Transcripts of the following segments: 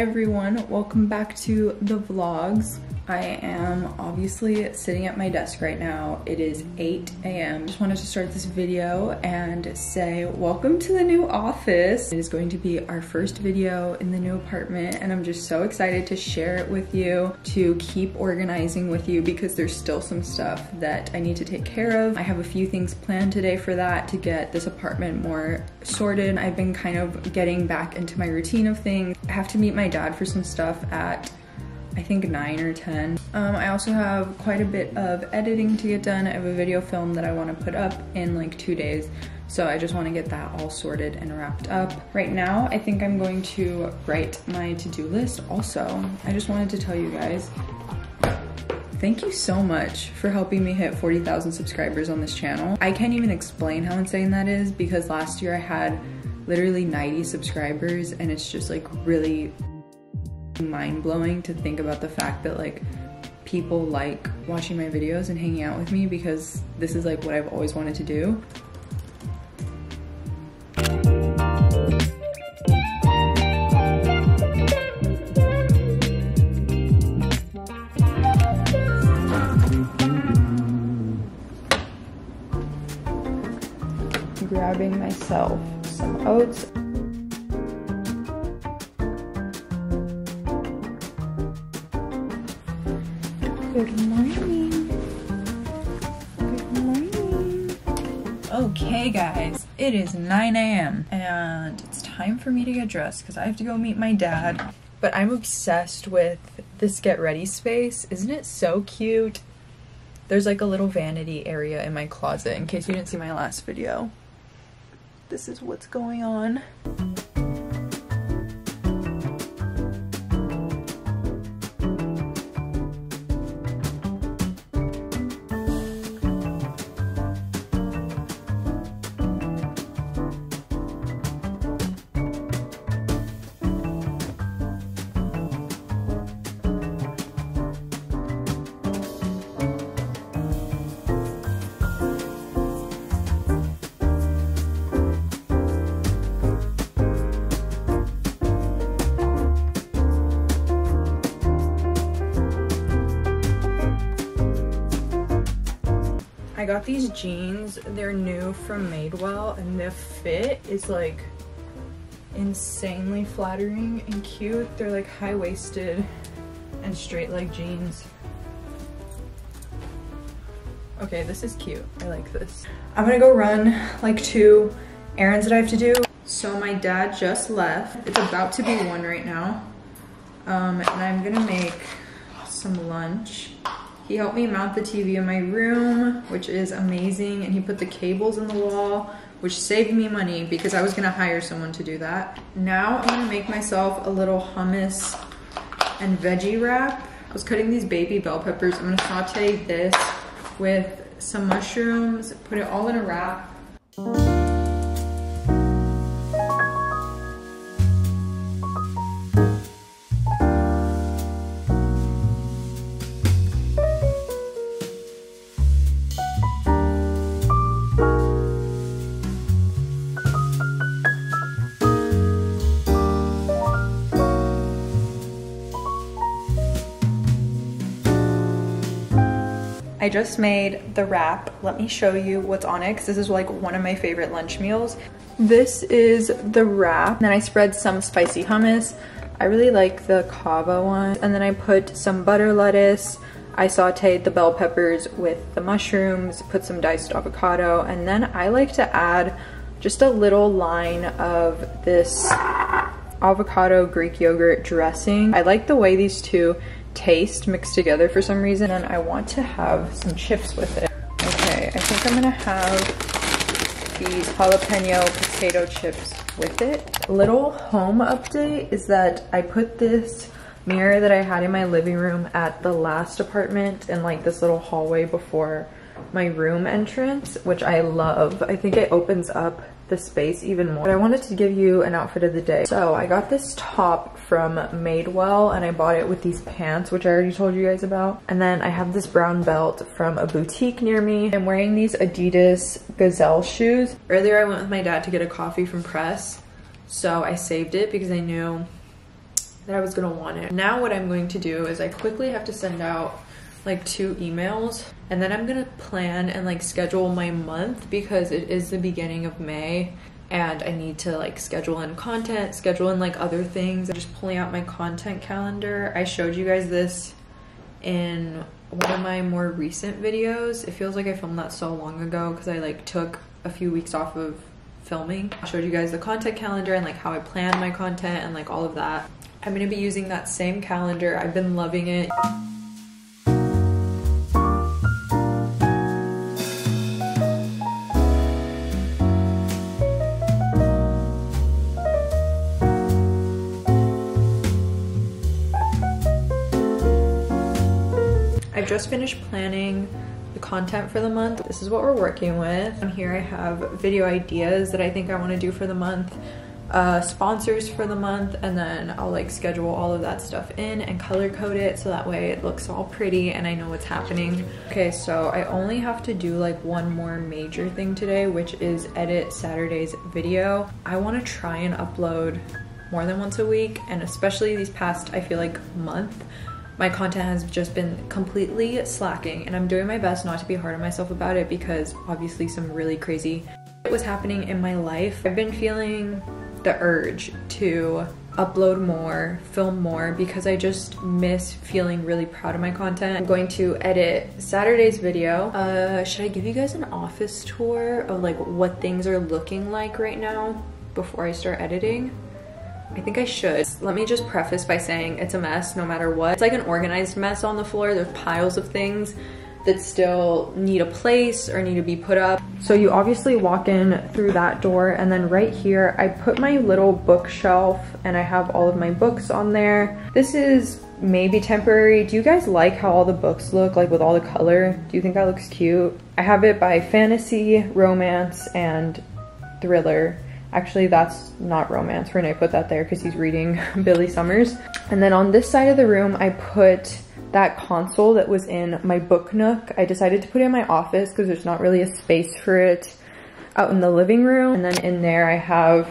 Everyone, welcome back to the vlogs. I am obviously sitting at my desk right now. It is 8 a.m. Just wanted to start this video and say welcome to the new office. It is going to be our first video in the new apartment and I'm just so excited to share it with you, to keep organizing with you because there's still some stuff that I need to take care of. I have a few things planned today for that to get this apartment more sorted. I've been kind of getting back into my routine of things. I have to meet my dad for some stuff at I think nine or 10. Um, I also have quite a bit of editing to get done. I have a video film that I wanna put up in like two days. So I just wanna get that all sorted and wrapped up. Right now, I think I'm going to write my to-do list also. I just wanted to tell you guys, thank you so much for helping me hit 40,000 subscribers on this channel. I can't even explain how insane that is because last year I had literally 90 subscribers and it's just like really mind blowing to think about the fact that like people like watching my videos and hanging out with me because this is like what I've always wanted to do. Grabbing myself some oats Good morning. Good morning. Okay, guys, it is 9 a.m. and it's time for me to get dressed because I have to go meet my dad. But I'm obsessed with this get ready space. Isn't it so cute? There's like a little vanity area in my closet in case you didn't see my last video. This is what's going on. Got these jeans. They're new from Madewell and the fit is like insanely flattering and cute. They're like high-waisted and straight leg jeans. Okay, this is cute. I like this. I'm gonna go run like two errands that I have to do. So my dad just left. It's about to be one right now. Um, and I'm gonna make some lunch. He helped me mount the TV in my room, which is amazing. And he put the cables in the wall, which saved me money because I was gonna hire someone to do that. Now I'm gonna make myself a little hummus and veggie wrap. I was cutting these baby bell peppers. I'm gonna saute this with some mushrooms, put it all in a wrap. I just made the wrap. Let me show you what's on it because this is like one of my favorite lunch meals. This is the wrap. Then I spread some spicy hummus. I really like the Cava one. And then I put some butter lettuce. I sauteed the bell peppers with the mushrooms, put some diced avocado, and then I like to add just a little line of this avocado Greek yogurt dressing. I like the way these two taste mixed together for some reason and I want to have some chips with it. Okay, I think I'm gonna have these jalapeno potato chips with it. Little home update is that I put this mirror that I had in my living room at the last apartment in like this little hallway before my room entrance, which I love. I think it opens up the space even more. But I wanted to give you an outfit of the day. So I got this top from Madewell and I bought it with these pants, which I already told you guys about. And then I have this brown belt from a boutique near me. I'm wearing these Adidas Gazelle shoes. Earlier I went with my dad to get a coffee from Press. So I saved it because I knew that I was gonna want it. Now what I'm going to do is I quickly have to send out like two emails and then I'm gonna plan and like schedule my month because it is the beginning of May and I need to like schedule in content, schedule in like other things. I'm just pulling out my content calendar. I showed you guys this in one of my more recent videos. It feels like I filmed that so long ago because I like took a few weeks off of filming. I showed you guys the content calendar and like how I plan my content and like all of that. I'm gonna be using that same calendar. I've been loving it. Just finished planning the content for the month. This is what we're working with. And here I have video ideas that I think I want to do for the month uh, sponsors for the month and then I'll like schedule all of that stuff in and color code it so that way it looks all pretty and I know what's happening. Okay, so I only have to do like one more major thing today, which is edit Saturday's video. I want to try and upload more than once a week and especially these past, I feel like month, my content has just been completely slacking and I'm doing my best not to be hard on myself about it because obviously some really crazy was happening in my life. I've been feeling the urge to upload more, film more because I just miss feeling really proud of my content. I'm going to edit Saturday's video. Uh, should I give you guys an office tour of like what things are looking like right now before I start editing? I think I should. Let me just preface by saying it's a mess no matter what. It's like an organized mess on the floor. There's piles of things that still need a place or need to be put up. So you obviously walk in through that door and then right here, I put my little bookshelf and I have all of my books on there. This is maybe temporary. Do you guys like how all the books look, like with all the color? Do you think that looks cute? I have it by fantasy, romance, and thriller. Actually, that's not romance. Renee put that there because he's reading Billy Summers. And then on this side of the room, I put that console that was in my book nook. I decided to put it in my office because there's not really a space for it out in the living room. And then in there I have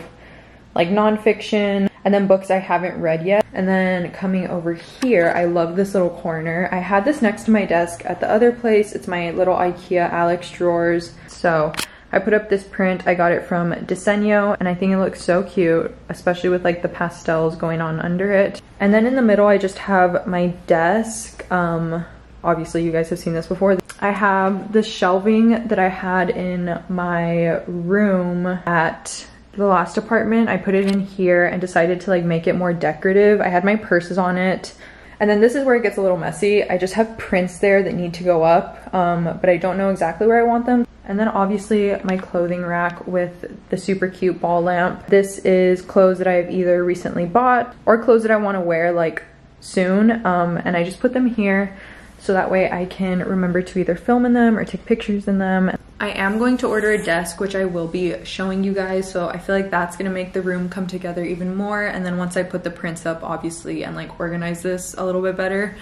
like nonfiction and then books I haven't read yet. And then coming over here, I love this little corner. I had this next to my desk at the other place. It's my little Ikea Alex drawers. So I put up this print. I got it from Desenio and I think it looks so cute, especially with like the pastels going on under it. And then in the middle, I just have my desk. Um, obviously you guys have seen this before. I have the shelving that I had in my room at the last apartment. I put it in here and decided to like make it more decorative. I had my purses on it. And then this is where it gets a little messy. I just have prints there that need to go up, um, but I don't know exactly where I want them. And then obviously my clothing rack with the super cute ball lamp. This is clothes that I've either recently bought or clothes that I want to wear like soon. Um, and I just put them here so that way I can remember to either film in them or take pictures in them. I am going to order a desk, which I will be showing you guys. So I feel like that's gonna make the room come together even more. And then once I put the prints up, obviously, and like organize this a little bit better.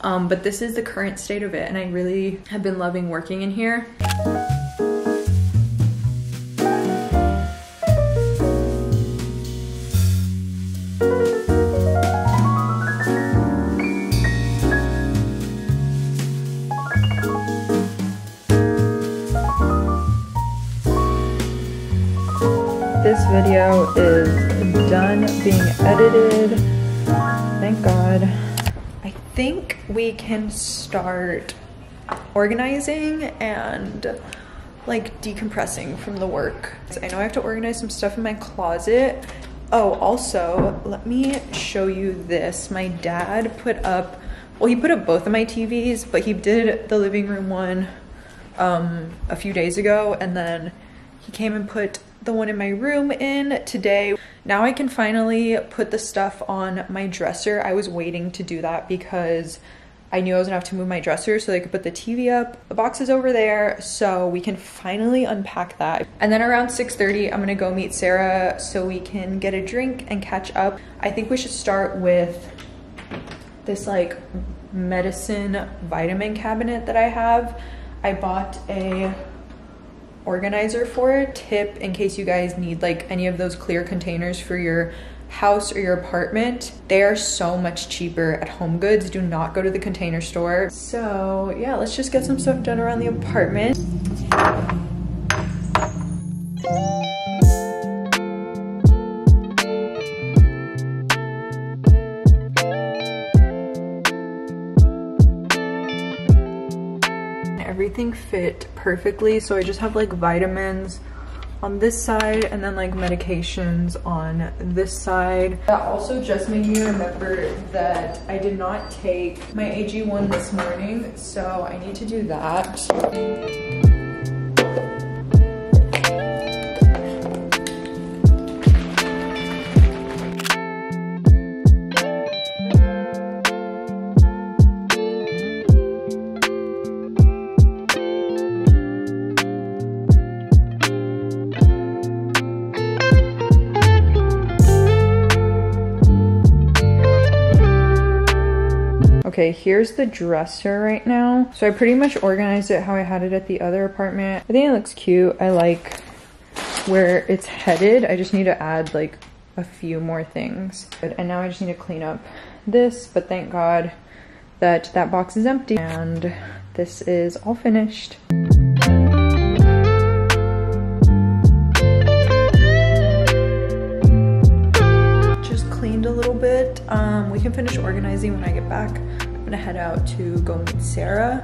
Um, but this is the current state of it. And I really have been loving working in here. Is done being edited. Thank God. I think we can start organizing and like decompressing from the work. I know I have to organize some stuff in my closet Oh, also, let me show you this. My dad put up, well, he put up both of my TVs, but he did the living room one um, a few days ago, and then he came and put the one in my room in today. Now I can finally put the stuff on my dresser. I was waiting to do that because I knew I was gonna have to move my dresser so I could put the TV up. The box is over there, so we can finally unpack that. And then around 6.30, I'm gonna go meet Sarah so we can get a drink and catch up. I think we should start with this like medicine vitamin cabinet that I have. I bought a organizer for it. Tip in case you guys need like any of those clear containers for your house or your apartment, they are so much cheaper at Home Goods. Do not go to the container store. So yeah, let's just get some stuff done around the apartment. Everything fit perfectly, so I just have like vitamins, on this side and then like medications on this side. That also just made me remember that I did not take my AG1 this morning, so I need to do that. Here's the dresser right now. So I pretty much organized it how I had it at the other apartment. I think it looks cute. I like where it's headed. I just need to add like a few more things. And now I just need to clean up this, but thank God that that box is empty and this is all finished. Just cleaned a little bit. Um, we can finish organizing when I get back gonna head out to go meet Sarah.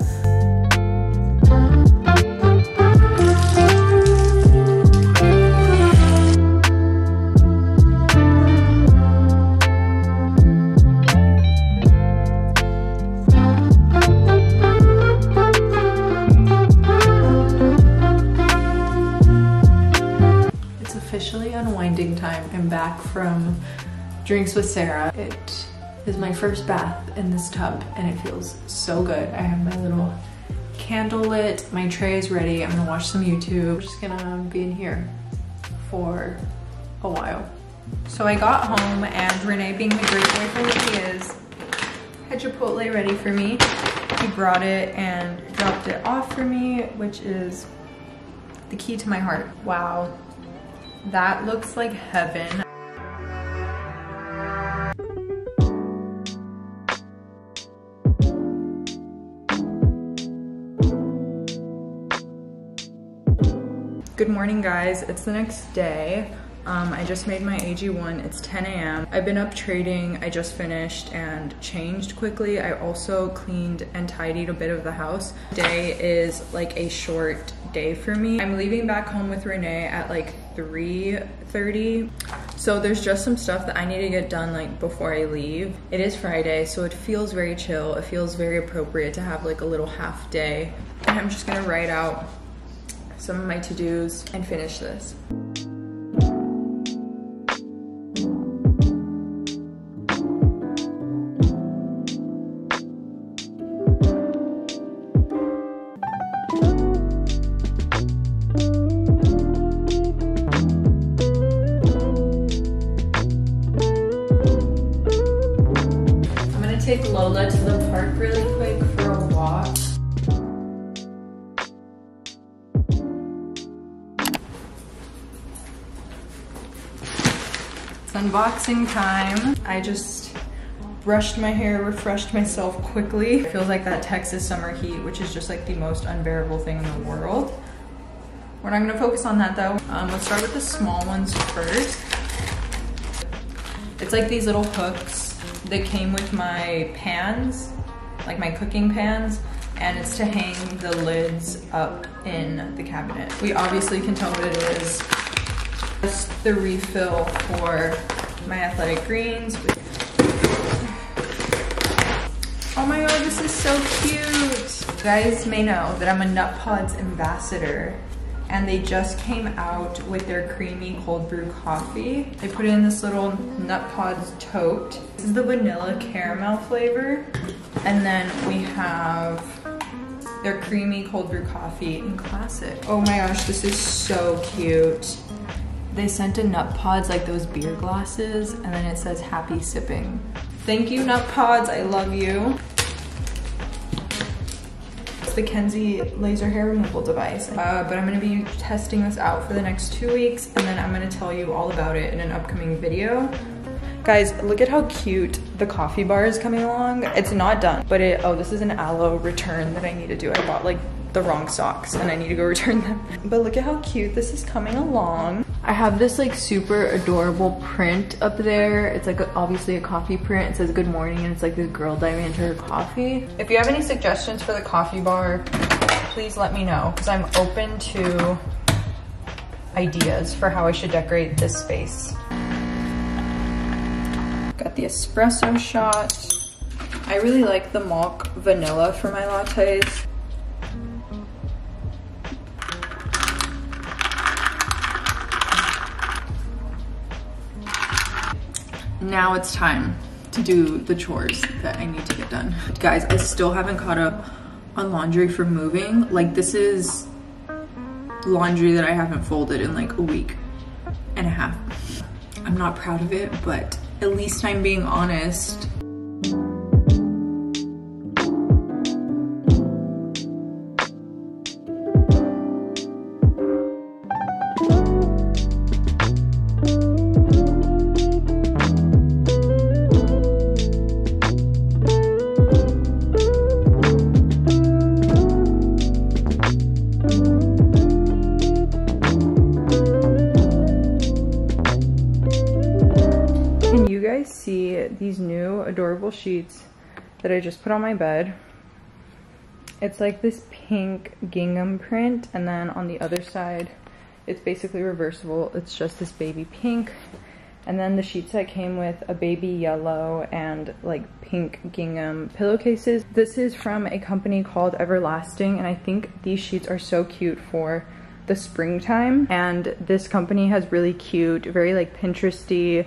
It's officially unwinding time. I'm back from drinks with Sarah. It is my first bath in this tub and it feels so good. I have my little candle lit, my tray is ready. I'm gonna watch some YouTube. I'm just gonna be in here for a while. So I got home and Renee being the great boyfriend that he is, had Chipotle ready for me. He brought it and dropped it off for me, which is the key to my heart. Wow, that looks like heaven. Good morning guys, it's the next day. Um, I just made my AG1, it's 10 a.m. I've been up trading, I just finished and changed quickly. I also cleaned and tidied a bit of the house. Day is like a short day for me. I'm leaving back home with Renee at like 3.30. So there's just some stuff that I need to get done like before I leave. It is Friday, so it feels very chill. It feels very appropriate to have like a little half day. And I'm just gonna write out some of my to-dos and finish this. Take Lola to the park really quick for a walk. Unboxing time. I just brushed my hair, refreshed myself quickly. It feels like that Texas summer heat, which is just like the most unbearable thing in the world. We're not gonna focus on that though. Um, let's start with the small ones first. It's like these little hooks that came with my pans, like my cooking pans, and it's to hang the lids up in the cabinet. We obviously can tell what it is. Just the refill for my athletic greens. Oh my god, this is so cute. You guys may know that I'm a Nut Pods ambassador and they just came out with their creamy cold brew coffee. They put in this little Nut Pods tote. This is the vanilla caramel flavor. And then we have their creamy cold brew coffee in classic. Oh my gosh, this is so cute. They sent a Nut Pods like those beer glasses and then it says happy sipping. Thank you Nut Pods, I love you It's the Kenzie laser hair removal device. Uh, but I'm gonna be testing this out for the next two weeks and then I'm gonna tell you all about it in an upcoming video. Guys, look at how cute the coffee bar is coming along. It's not done, but it, oh, this is an Alo return that I need to do. I bought like the wrong socks and I need to go return them. But look at how cute this is coming along. I have this like super adorable print up there. It's like a, obviously a coffee print. It says good morning and it's like this girl diving into her coffee. If you have any suggestions for the coffee bar, please let me know because I'm open to ideas for how I should decorate this space. Got the espresso shot. I really like the Malk vanilla for my lattes. Now it's time to do the chores that I need to get done. Guys, I still haven't caught up on laundry for moving. Like this is laundry that I haven't folded in like a week and a half. I'm not proud of it, but at least I'm being honest. Sheets that I just put on my bed. It's like this pink gingham print and then on the other side it's basically reversible. It's just this baby pink and then the sheets set came with a baby yellow and like pink gingham pillowcases. This is from a company called Everlasting and I think these sheets are so cute for the springtime and this company has really cute, very like Pinteresty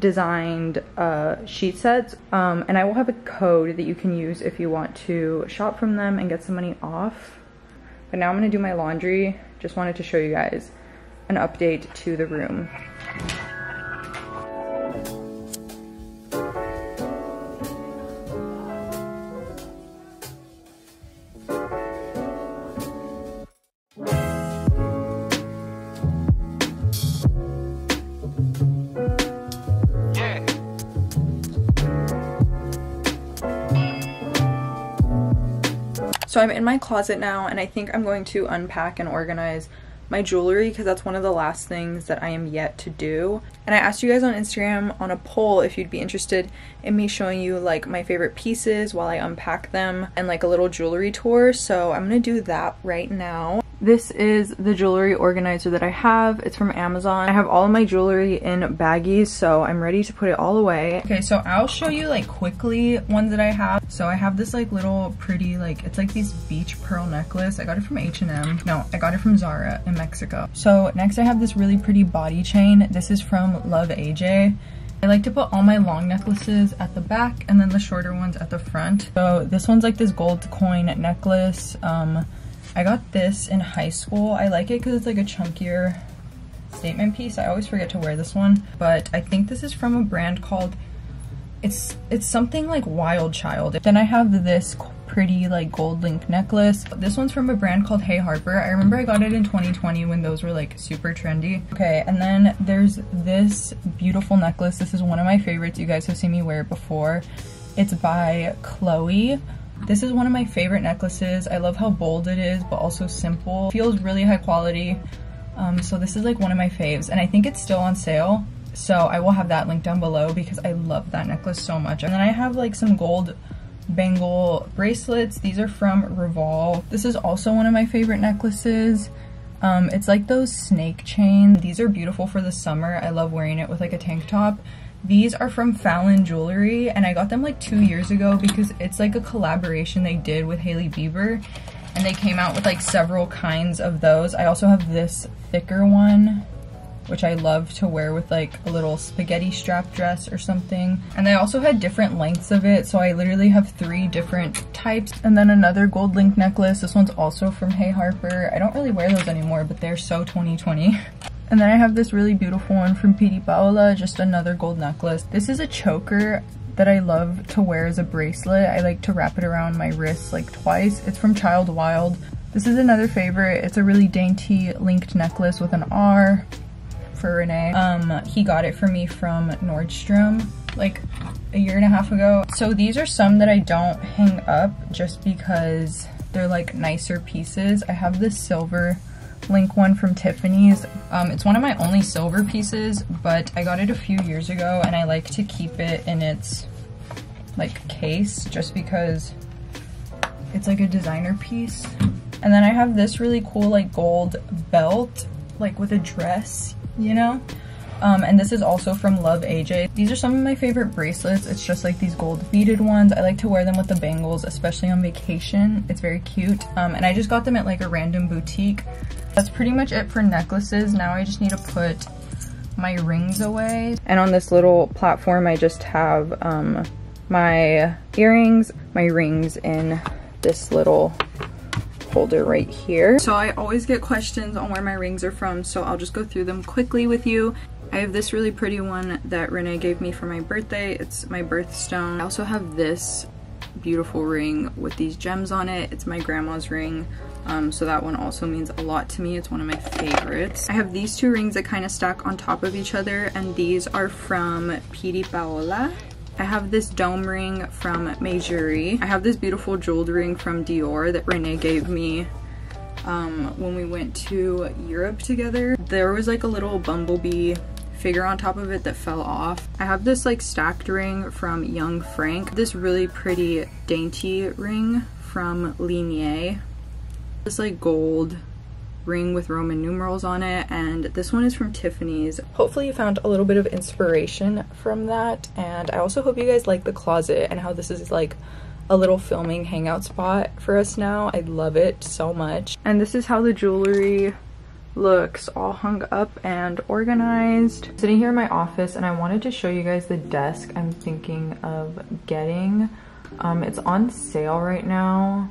designed uh, sheet sets um, and I will have a code that you can use if you want to shop from them and get some money off. But now I'm gonna do my laundry. Just wanted to show you guys an update to the room. So I'm in my closet now and I think I'm going to unpack and organize my jewelry because that's one of the last things that I am yet to do. And I asked you guys on Instagram on a poll if you'd be interested in me showing you like my favorite pieces while I unpack them and like a little jewelry tour. So I'm gonna do that right now. This is the jewelry organizer that I have. It's from Amazon. I have all of my jewelry in baggies, so I'm ready to put it all away. Okay, so I'll show you like quickly ones that I have. So I have this like little pretty, like, it's like this beach pearl necklace. I got it from H&M. No, I got it from Zara in Mexico. So next I have this really pretty body chain. This is from Luv AJ. I like to put all my long necklaces at the back and then the shorter ones at the front. So this one's like this gold coin necklace. Um, I got this in high school. I like it because it's like a chunkier statement piece. I always forget to wear this one, but I think this is from a brand called, it's it's something like Wild Child. Then I have this pretty like gold link necklace. This one's from a brand called Hey Harper. I remember I got it in 2020 when those were like super trendy. Okay, and then there's this beautiful necklace. This is one of my favorites. You guys have seen me wear it before. It's by Chloe. This is one of my favorite necklaces. I love how bold it is, but also simple. Feels really high quality. Um, so this is like one of my faves and I think it's still on sale. So I will have that link down below because I love that necklace so much. And then I have like some gold bangle bracelets. These are from Revolve. This is also one of my favorite necklaces. Um, it's like those snake chains. These are beautiful for the summer. I love wearing it with like a tank top. These are from Fallon Jewelry and I got them like two years ago because it's like a collaboration they did with Hailey Bieber and they came out with like several kinds of those. I also have this thicker one which I love to wear with like a little spaghetti strap dress or something. And they also had different lengths of it, so I literally have three different types. And then another gold link necklace. This one's also from Hey Harper. I don't really wear those anymore, but they're so 2020. And then I have this really beautiful one from PDPAOLA, just another gold necklace. This is a choker that I love to wear as a bracelet. I like to wrap it around my wrist like twice. It's from Child Wild. This is another favorite. It's a really dainty linked necklace with an R for Renee. Um, he got it for me from Nordstrom like a year and a half ago. So these are some that I don't hang up just because they're like nicer pieces. I have this silver link one from Tiffany's. Um, it's one of my only silver pieces, but I got it a few years ago and I like to keep it in its like case just because it's like a designer piece. And then I have this really cool like gold belt like with a dress, you know? Um, and this is also from Luv AJ. These are some of my favorite bracelets. It's just like these gold beaded ones. I like to wear them with the bangles, especially on vacation. It's very cute. Um, and I just got them at like a random boutique. That's pretty much it for necklaces. Now I just need to put my rings away. And on this little platform, I just have um, my earrings, my rings in this little holder right here. So I always get questions on where my rings are from, so I'll just go through them quickly with you. I have this really pretty one that Renee gave me for my birthday. It's my birthstone. I also have this beautiful ring with these gems on it. It's my grandma's ring. Um, so that one also means a lot to me. It's one of my favorites. I have these two rings that kind of stack on top of each other and these are from PDPAOLA. I have this dome ring from Mejuri. I have this beautiful jeweled ring from Dior that Renee gave me um, when we went to Europe together. There was like a little bumblebee figure on top of it that fell off. I have this like stacked ring from Young Frank. This really pretty dainty ring from Ligné. This like gold ring with Roman numerals on it and this one is from Tiffany's. Hopefully you found a little bit of inspiration from that and I also hope you guys like the closet and how this is like a little filming hangout spot for us now. I love it so much. And this is how the jewelry looks all hung up and organized. Sitting here in my office and I wanted to show you guys the desk I'm thinking of getting. Um, it's on sale right now.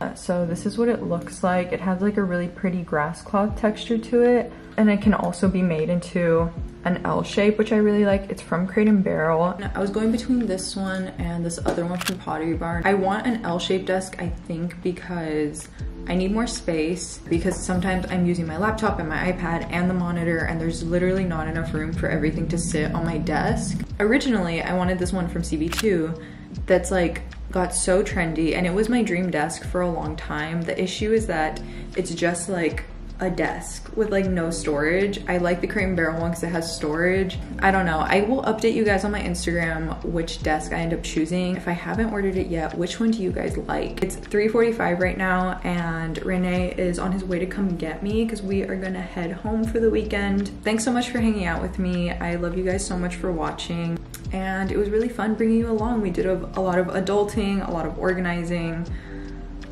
Uh, so this is what it looks like. It has like a really pretty grass cloth texture to it. And it can also be made into an L shape, which I really like. It's from Crate and Barrel. I was going between this one and this other one from Pottery Barn. I want an L-shaped desk, I think, because I need more space because sometimes I'm using my laptop and my iPad and the monitor and there's literally not enough room for everything to sit on my desk. Originally, I wanted this one from CB2 that's like got so trendy and it was my dream desk for a long time. The issue is that it's just like a desk with like no storage. I like the Crate and Barrel one because it has storage. I don't know. I will update you guys on my Instagram which desk I end up choosing. If I haven't ordered it yet, which one do you guys like? It's 3.45 right now and Renee is on his way to come get me because we are gonna head home for the weekend. Thanks so much for hanging out with me. I love you guys so much for watching and it was really fun bringing you along. We did a, a lot of adulting, a lot of organizing,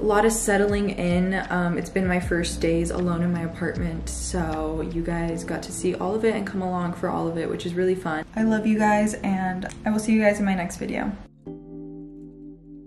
a lot of settling in. Um, it's been my first days alone in my apartment, so you guys got to see all of it and come along for all of it, which is really fun. I love you guys, and I will see you guys in my next video.